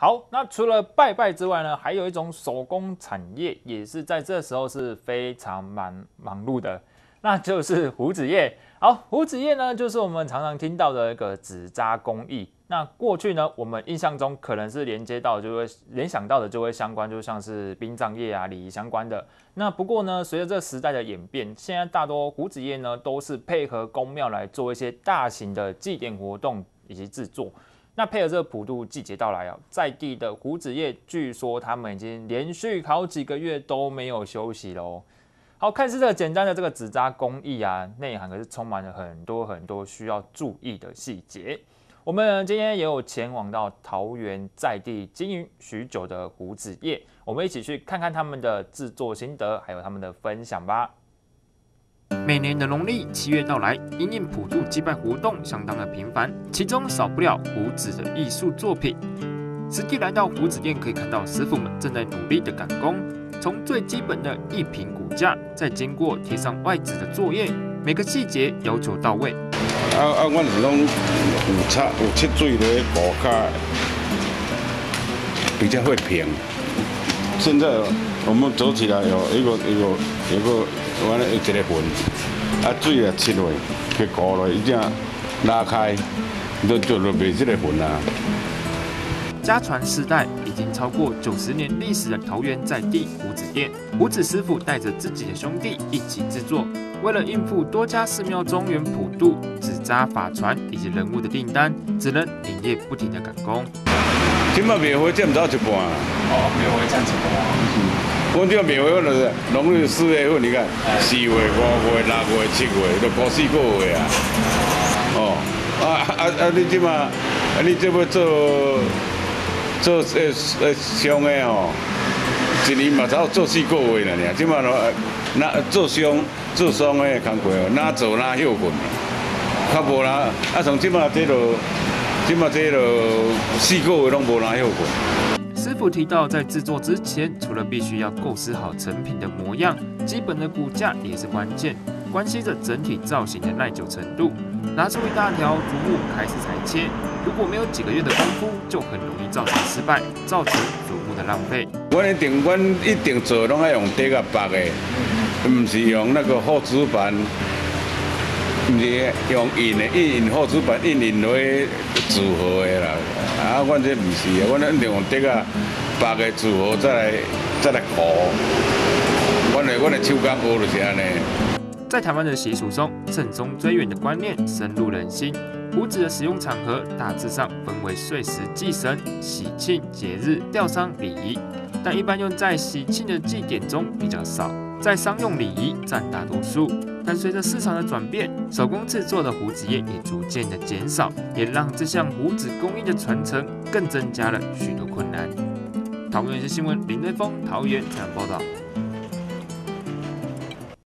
好，那除了拜拜之外呢，还有一种手工产业也是在这时候是非常忙忙碌的，那就是胡子业。好，胡子业呢，就是我们常常听到的一个纸扎工艺。那过去呢，我们印象中可能是连接到就会联想到的就会相关，就像是殡葬业啊、礼仪相关的。那不过呢，随着这时代的演变，现在大多胡子业呢都是配合公庙来做一些大型的祭典活动以及制作。那配合这个普渡季节到来啊，在地的胡子业据说他们已经连续好几个月都没有休息喽。好，看似这个简单的这个纸扎工艺啊，内涵可是充满了很多很多需要注意的细节。我们今天也有前往到桃园在地经营许久的胡子业，我们一起去看看他们的制作心得，还有他们的分享吧。每年的农历七月到来，因应普渡祭拜活动相当的频繁，其中少不了胡子的艺术作品。实际来到胡子店，可以看到师傅们正在努力的赶工，从最基本的一瓶骨架，再经过贴上外纸的作业，每个细节要求到位。啊啊，我是拢有擦有切水的骨架，比较会平。现在我们走起来有一个一个一个。完了一个粉，啊水啊切落去搞落，一正拉开，就做落变这个粉啊。家传世代，已经超过九十年历史的桃园在地胡子店，胡子师傅带着自己的兄弟一起制作。为了应付多家寺庙中原普渡、纸扎法传以及人物的订单，只能连夜不停的赶工。今麦庙会占唔到一半哦，庙会占一半。我这庙会就是农历四月份，你看四月、五月、六月、七月，都过四个月啊。哦，啊啊啊！你即嘛，啊你这要做做诶诶商的哦，一年嘛只有做四个月了呢。即嘛咯，那做商做商的工课哦，哪做哪休困，较无啦。啊，从即嘛这落，即嘛这落四个月拢无哪休困。师傅提到，在制作之前，除了必须要构思好成品的模样，基本的骨架也是关键，关系着整体造型的耐久程度。拿出一大条竹木开始裁切，如果没有几个月的功夫，就很容易造成失败，造成竹木的浪费。我一定，我一定做拢要用底个白的，唔是用那个厚纸板。唔是用印的印印厚纸板印印落去组合的啦，啊，阮这毋是啊，阮一定用底啊白的组合再来再来糊。阮的阮的手工学就是安尼。在台湾的习俗中，慎终追远的观念深入人心。胡子的使用场合大致上分为岁时祭神、喜庆节日、吊丧礼仪，但一般用在喜庆的祭典中比较少。在商用礼仪占大多数，但随着市场的转变，手工制作的胡子业也逐渐的减少，也让这项胡子工艺的传承更增加了许多困难。桃园市新闻林瑞峰桃园采访报道。